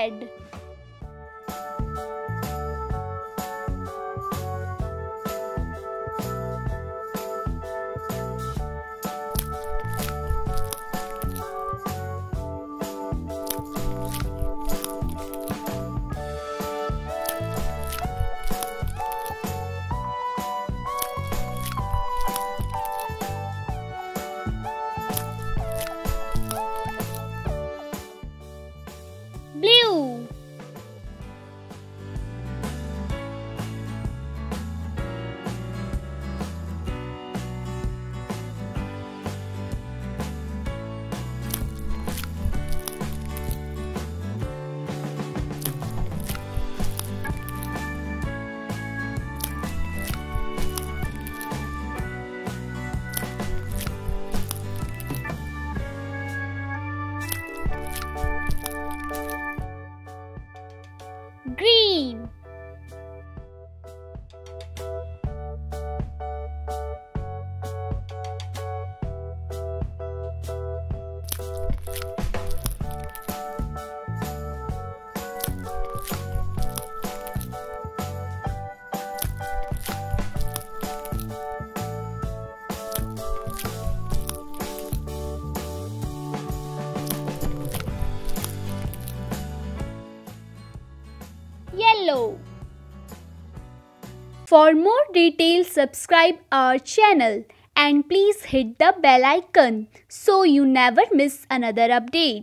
head. Yellow. For more details, subscribe our channel and please hit the bell icon so you never miss another update.